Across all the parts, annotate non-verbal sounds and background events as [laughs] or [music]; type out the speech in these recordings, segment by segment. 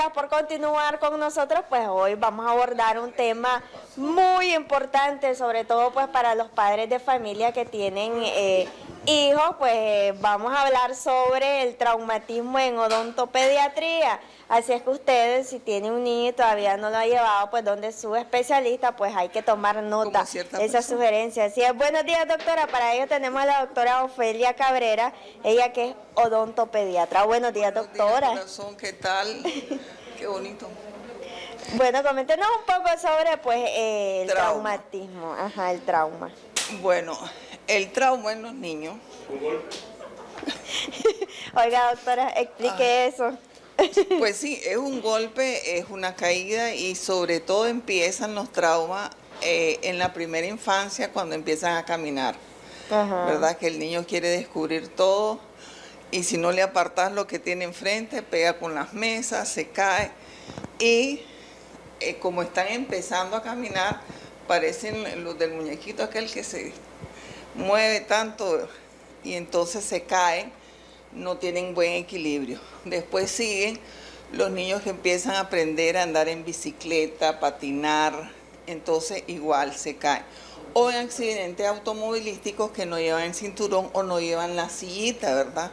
Gracias por continuar con nosotros. Pues hoy vamos a abordar un tema muy importante, sobre todo pues para los padres de familia que tienen eh, hijos. Pues vamos a hablar sobre el traumatismo en odontopediatría. Así es que ustedes, si tienen un niño y todavía no lo ha llevado, pues donde su especialista, pues hay que tomar nota de esa sugerencia. Así es. Buenos días, doctora. Para ello tenemos a la doctora Ofelia Cabrera, ella que es odontopediatra. Buenos días, doctora. ¿Qué tal? [laughs] Qué bonito. Bueno, coméntenos un poco sobre pues el traumatismo, ajá, el trauma. Bueno, el trauma en los niños. [laughs] Oiga, doctora, explique eso. Pues sí, es un golpe, es una caída y sobre todo empiezan los traumas eh, en la primera infancia cuando empiezan a caminar. ¿Verdad? Que el niño quiere descubrir todo y si no le apartas lo que tiene enfrente, pega con las mesas, se cae y eh, como están empezando a caminar, parecen los del muñequito aquel que se mueve tanto y entonces se caen no tienen buen equilibrio. Después siguen los niños que empiezan a aprender a andar en bicicleta, patinar, entonces igual se caen. O en accidentes automovilísticos que no llevan el cinturón o no llevan la sillita, ¿verdad?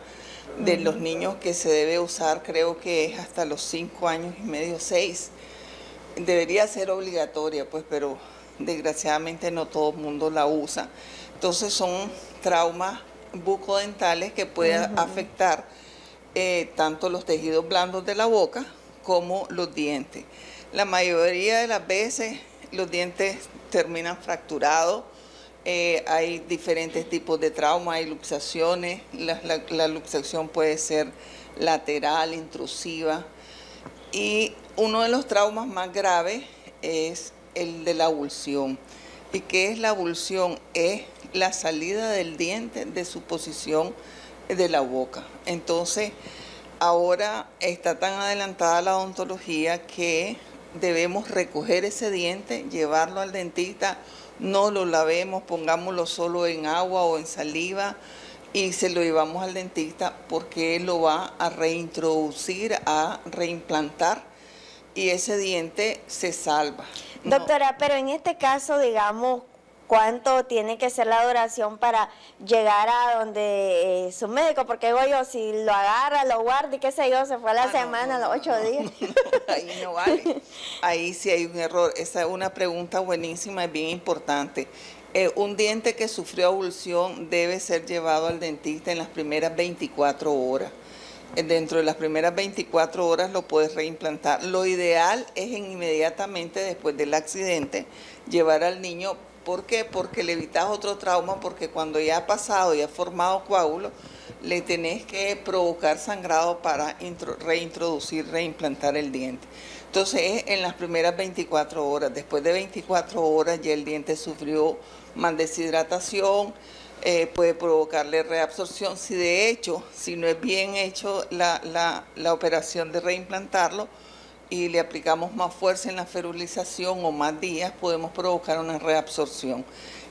De los niños que se debe usar, creo que es hasta los cinco años y medio, seis. Debería ser obligatoria, pues, pero desgraciadamente no todo el mundo la usa. Entonces son traumas bucodentales que pueden afectar eh, tanto los tejidos blandos de la boca como los dientes. La mayoría de las veces los dientes terminan fracturados, eh, hay diferentes tipos de trauma, hay luxaciones, la, luxación puede ser lateral, intrusiva, y uno de los traumas más graves es el de la abulsión. ¿Y qué es la abulsión? Es la salida del diente de su posición de la boca. Entonces, ahora está tan adelantada la odontología que debemos recoger ese diente, llevarlo al dentista, no lo lavemos, pongámoslo solo en agua o en saliva y se lo llevamos al dentista porque él lo va a reintroducir, a reimplantar y ese diente se salva. Doctora, pero en este caso, digamos, cuánto tiene que ser la duración para llegar a donde eh, su médico, porque digo yo, si lo agarra, lo guarda y qué sé yo, se fue a la ah, semana, los ocho días. [laughs] ahí no vale, ahí sí hay un error. Esa es una pregunta buenísima y bien importante. Eh, un diente que sufrió abulsión debe ser llevado al dentista en las primeras 24 horas. Eh, dentro de las primeras 24 horas lo puedes reimplantar. Lo ideal es en inmediatamente después del accidente llevar al niño ¿Por qué? Porque le evitas otro trauma, porque cuando ya ha pasado y ha formado coágulo, le tenés que provocar sangrado para reintroducir, reimplantar el diente. Entonces es en las primeras 24 horas. Después de 24 horas ya el diente sufrió más deshidratación, eh, puede provocarle reabsorción. Si de hecho, si no es bien hecho la, la operación de reimplantarlo, y le aplicamos más fuerza en la ferulización o más días, podemos provocar una reabsorción.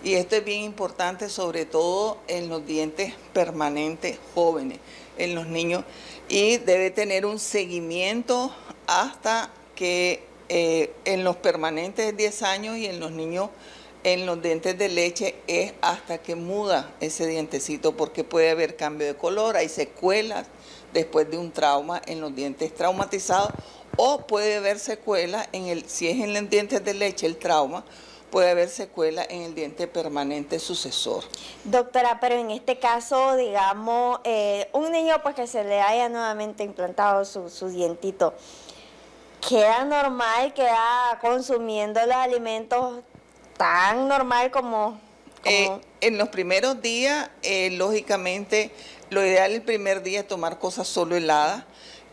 Y esto es bien importante, sobre todo en los dientes permanentes jóvenes, en los niños, y debe tener un seguimiento hasta que eh, en los permanentes es 10 años y en los niños en los dientes de leche es hasta que muda ese dientecito porque puede haber cambio de color, hay secuelas después de un trauma en los dientes traumatizados o puede haber secuela en el, si es en los dientes de leche el trauma, puede haber secuela en el diente permanente sucesor. Doctora, pero en este caso, digamos, eh, un niño pues que se le haya nuevamente implantado su, su dientito, ¿queda normal, queda consumiendo los alimentos tan normal como... Eh, en los primeros días, eh, lógicamente, lo ideal el primer día es tomar cosas solo heladas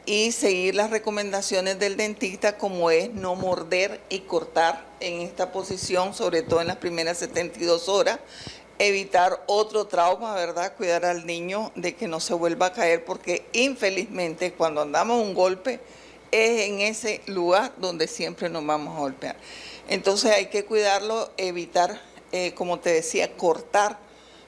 y seguir las recomendaciones del dentista como es no morder y cortar en esta posición, sobre todo en las primeras 72 horas, evitar otro trauma, ¿verdad? Cuidar al niño de que no se vuelva a caer porque infelizmente cuando andamos un golpe es en ese lugar donde siempre nos vamos a golpear. Entonces hay que cuidarlo, evitar, eh, como te decía, cortar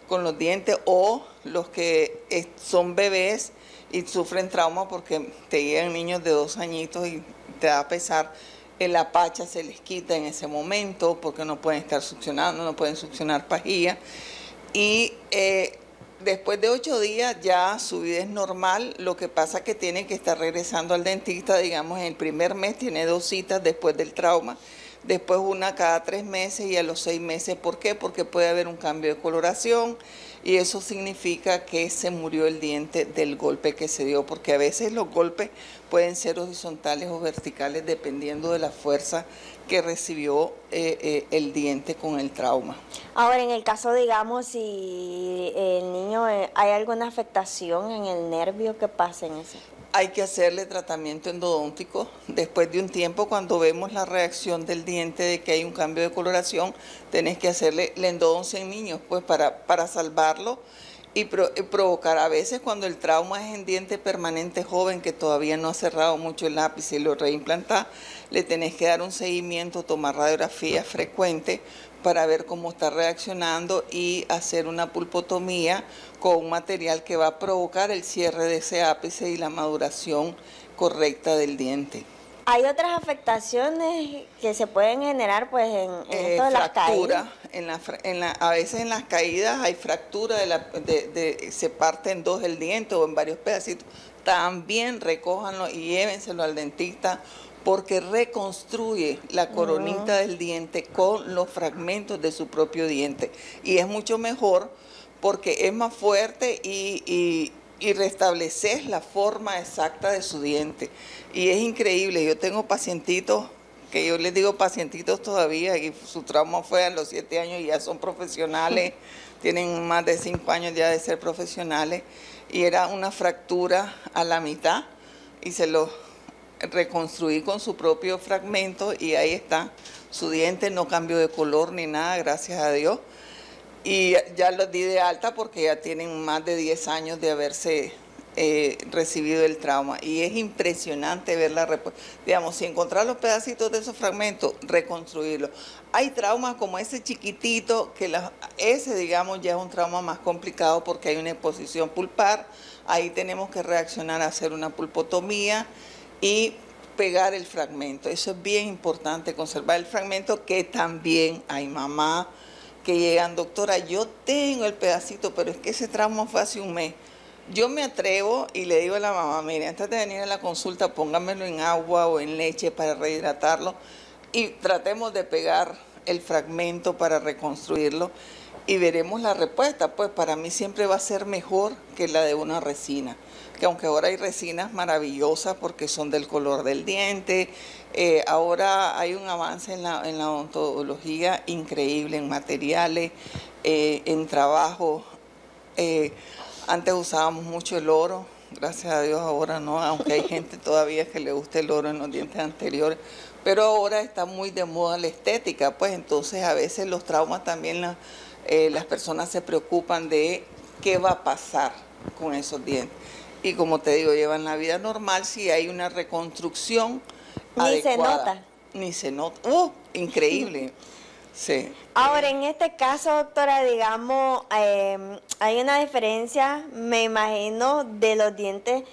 con los dientes o los que son bebés, y sufren trauma porque te llegan niños de dos añitos y te da pesar. La pacha se les quita en ese momento porque no pueden estar succionando, no pueden succionar pajilla. Y eh, después de ocho días ya su vida es normal, lo que pasa es que tiene que estar regresando al dentista, digamos, en el primer mes tiene dos citas después del trauma, después una cada tres meses y a los seis meses. ¿Por qué? Porque puede haber un cambio de coloración y eso significa que se murió el diente del golpe que se dio, porque a veces los golpes pueden ser horizontales o verticales dependiendo de la fuerza que recibió eh, eh, el diente con el trauma. Ahora, en el caso, digamos, si el niño eh, hay alguna afectación en el nervio que pasa en ese hay que hacerle tratamiento endodóntico. Después de un tiempo, cuando vemos la reacción del diente de que hay un cambio de coloración, tenés que hacerle la endodoncia en niños, pues para, para salvarlo y, provocar. A veces cuando el trauma es en diente permanente joven que todavía no ha cerrado mucho el lápiz y lo reimplanta, le tenés que dar un seguimiento, tomar radiografía frecuente para ver cómo está reaccionando y hacer una pulpotomía con un material que va a provocar el cierre de ese ápice y la maduración correcta del diente. ¿Hay otras afectaciones que se pueden generar pues en, en eh, las caídas? En la, en la, a veces en las caídas hay fractura, de, la, de, se parte en dos el diente o en varios pedacitos. También recójanlo y llévenselo al dentista porque reconstruye la coronita del diente con los fragmentos de su propio diente. Y es mucho mejor porque es más fuerte y, y, restableces la forma exacta de su diente. Y es increíble, yo tengo pacientitos que yo les digo pacientitos todavía y su trauma fue a los siete años y ya son profesionales, [laughs] tienen más de cinco años ya de ser profesionales y era una fractura a la mitad y se lo reconstruí con su propio fragmento y ahí está. Su diente no cambió de color ni nada, gracias a Dios. Y ya los di de alta porque ya tienen más de 10 años de haberse eh, recibido el trauma. Y es impresionante ver la respuesta. Digamos, si encontrar los pedacitos de esos fragmentos, reconstruirlos. Hay traumas como ese chiquitito, que ese, digamos, ya es un trauma más complicado porque hay una exposición pulpar. Ahí tenemos que reaccionar a hacer una pulpotomía y pegar el fragmento. Eso es bien importante, conservar el fragmento, que también hay mamá que llegan, doctora, yo tengo el pedacito, pero es que ese trauma fue hace un mes. Yo me atrevo y le digo a la mamá, mire, antes de venir a la consulta, póngamelo en agua o en leche para rehidratarlo y tratemos de pegar el fragmento para reconstruirlo y veremos la respuesta. Pues para mí siempre va a ser mejor que la de una resina que aunque ahora hay resinas maravillosas porque son del color del diente, eh, ahora hay un avance en la, en la odontología increíble, en materiales, eh, en trabajo. Eh, antes usábamos mucho el oro, gracias a Dios ahora no, aunque hay gente todavía que le gusta el oro en los dientes anteriores, pero ahora está muy de moda la estética, pues entonces a veces los traumas también las personas se preocupan de qué va a pasar con esos dientes y como te digo, llevan la vida normal si hay una reconstrucción Ni se nota. Ni se nota. ¡Uh! Increíble. [laughs] Sí. Ahora, en este caso, doctora, digamos, em, hay una diferencia, me imagino, de los dientes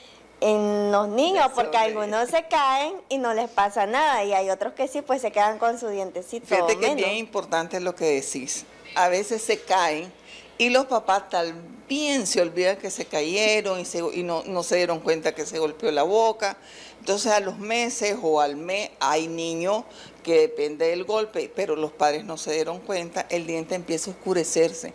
en los niños, porque algunos se caen y no les pasa nada, y hay otros que sí, pues se quedan con su dientecito. Fíjate que es bien importante lo que decís. A veces se caen y los papás también se olvidan que se cayeron y, y no, no, se dieron cuenta que se golpeó la boca. Entonces a los meses o al mes hay niños que depende del golpe, pero los padres no se dieron cuenta, el diente empieza a oscurecerse.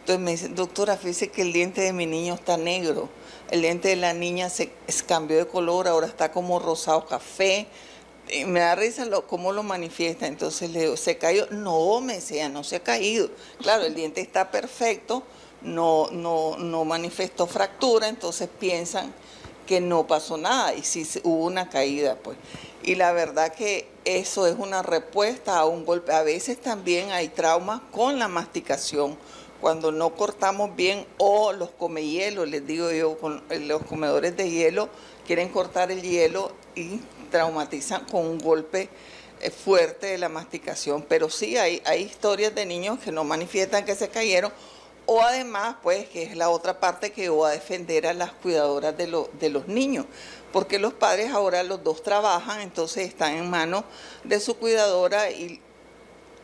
Entonces me dicen, doctora, fíjese que el diente de mi niño está negro, el diente de la niña se cambió de color, ahora está como rosado café, me da risa lo, cómo lo manifiesta. Entonces le digo, ¿se cayó? No, me decía, no se ha caído. Claro, el diente está perfecto, no, no, no manifestó fractura, entonces piensan que no pasó nada y sí hubo una caída, pues. Y la verdad que eso es una respuesta a un golpe. A veces también hay traumas con la masticación, cuando no cortamos bien o los come hielo, les digo yo, con los comedores de hielo quieren cortar el hielo y traumatizan con un golpe eh, fuerte de la masticación, pero sí hay, hay historias de niños que no manifiestan que se cayeron o además, pues, que es la otra parte que voy a defender a las cuidadoras de, de los niños, porque los padres ahora los dos trabajan, entonces están en manos de su cuidadora y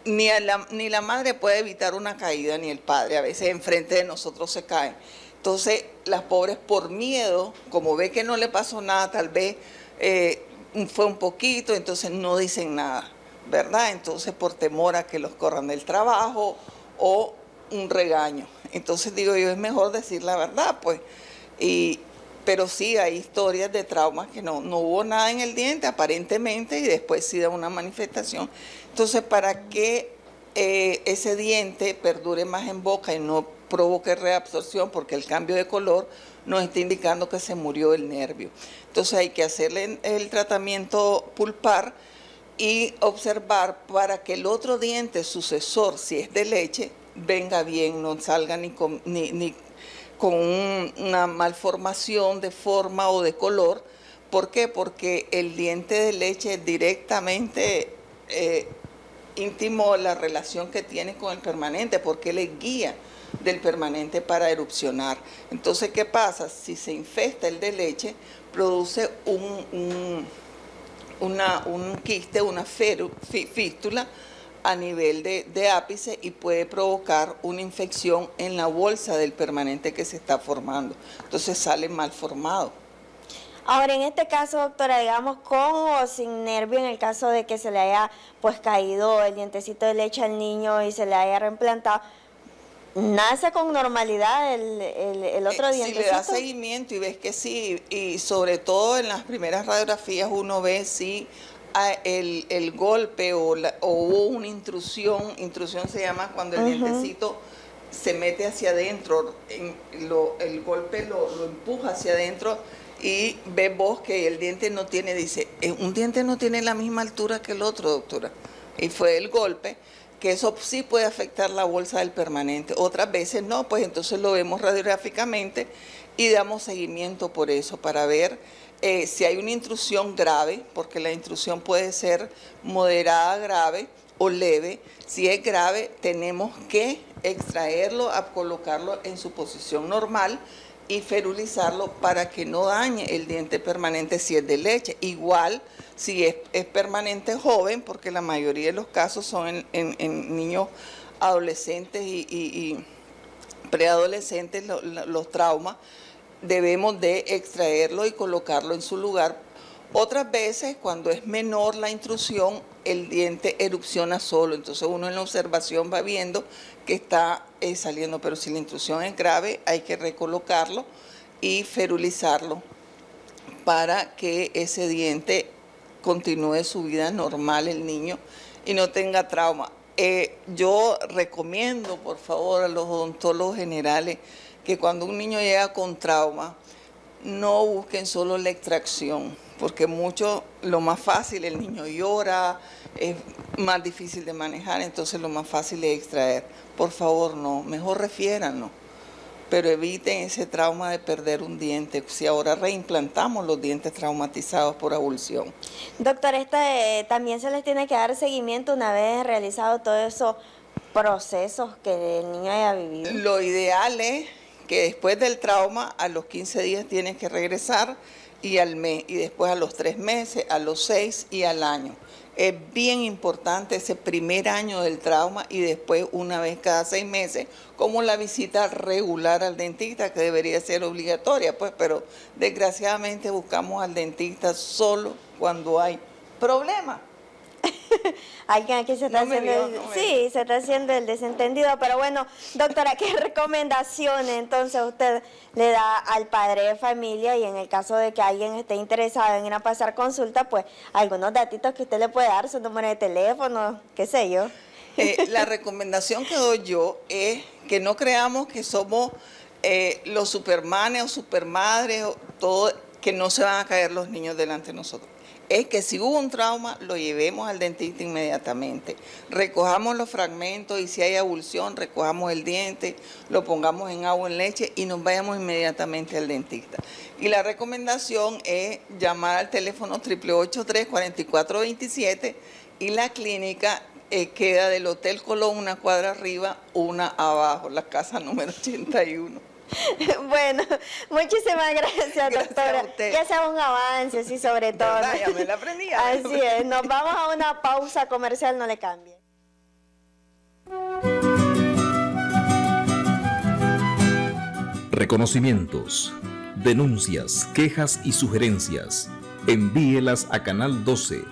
ni, la, ni la madre puede evitar una caída, ni el padre, a veces enfrente de nosotros se caen. Entonces, las pobres por miedo, como ve que no le pasó nada, tal vez eh, fue un poquito, entonces no dicen nada, ¿verdad? Entonces, por temor a que los corran del trabajo o un regaño. Entonces digo yo, es mejor decir la verdad, pues. Y, pero sí hay historias de traumas que no, no hubo nada en el diente aparentemente y después sí da una manifestación. Entonces, para que eh, ese diente perdure más en boca y no provoque reabsorción, porque el cambio de color nos está indicando que se murió el nervio. Entonces hay que hacerle el tratamiento pulpar y observar para que el otro diente sucesor, si es de leche, venga bien, no salga ni con, una malformación de forma o de color. ¿Por qué? Porque el diente de leche directamente eh, íntimo la relación que tiene con el permanente, porque le guía del permanente para erupcionar. Entonces, ¿qué pasa? Si se infesta el de leche, produce un, un quiste, una fístula, a nivel de, ápice y puede provocar una infección en la bolsa del permanente que se está formando. Entonces sale mal formado. Ahora, en este caso, doctora, digamos, con o sin nervio, en el caso de que se le haya pues caído el dientecito de leche al niño y se le haya reimplantado, ¿nace con normalidad el, el, otro dientecito? Si le da seguimiento y ves que sí, y sobre todo en las primeras radiografías uno ve si el, golpe o, hubo una intrusión, intrusión se llama cuando el dientecito se mete hacia adentro, el golpe lo, empuja hacia adentro y ve vos que el diente no tiene, dice, eh, un diente no tiene la misma altura que el otro, doctora. Y fue el golpe, que eso sí puede afectar la bolsa del permanente. Otras veces no, pues entonces lo vemos radiográficamente y damos seguimiento por eso, para ver eh, si hay una intrusión grave, porque la intrusión puede ser moderada, grave o leve, si es grave tenemos que extraerlo, colocarlo en su posición normal y ferulizarlo para que no dañe el diente permanente si es de leche. Igual si es, permanente joven, porque la mayoría de los casos son en, niños adolescentes y, preadolescentes los traumas debemos de extraerlo y colocarlo en su lugar. Otras veces, cuando es menor la intrusión, el diente erupciona solo, entonces uno en la observación va viendo que está eh, saliendo, pero si la intrusión es grave, hay que recolocarlo y ferulizarlo para que ese diente continúe su vida normal, el niño, y no tenga trauma. Eh, yo recomiendo, por favor, a los odontólogos generales, que cuando un niño llega con trauma, no busquen solo la extracción, porque mucho, lo más fácil, el niño llora, es más difícil de manejar, entonces lo más fácil es extraer. Por favor, no, mejor refiéranlo, pero eviten ese trauma de perder un diente, si ahora reimplantamos los dientes traumatizados por abulsión. Doctor, este, también se les tiene que dar seguimiento una vez realizado todos esos procesos que el niño haya vivido. Lo ideal es que después del trauma a los 15 días tienen que regresar y al mes, y después a los tres meses, a los seis y al año. Es bien importante ese primer año del trauma y después una vez cada seis meses, como la visita regular al dentista, que debería ser obligatoria, pues, pero desgraciadamente buscamos al dentista solo cuando hay problemas. [laughs] Alguien aquí se está haciendo el, sí, se está haciendo el desentendido, pero bueno, doctora, ¿qué [laughs] recomendaciones entonces usted le da al padre de familia y en el caso de que alguien esté interesado en ir a pasar consulta, pues algunos datitos que usted le puede dar, su número de teléfono, qué sé yo? Eh, la recomendación que doy yo es que no creamos que somos eh, los supermanes o supermadres, o todo, que no se van a caer los niños delante de nosotros es que si hubo un trauma, lo llevemos al dentista inmediatamente. Recojamos los fragmentos y si hay abulsión, recojamos el diente, lo pongamos en agua en leche y nos vayamos inmediatamente al dentista. Y la recomendación es llamar al teléfono 883-4427 y la clínica eh, queda del Hotel Colón una cuadra arriba, una abajo, la casa número 81. [laughs] Bueno, muchísimas gracias, doctora. Ya sea un avance, sí, sobre todo. Ya me la aprendí. Así es, nos vamos a una pausa comercial, no le cambie. Reconocimientos, denuncias, quejas y sugerencias. Envíelas a Canal 12.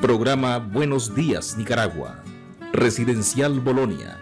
Programa Buenos Días Nicaragua. Residencial Bolonia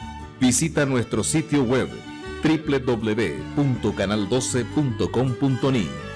Visita nuestro sitio web www.canal12.com.ni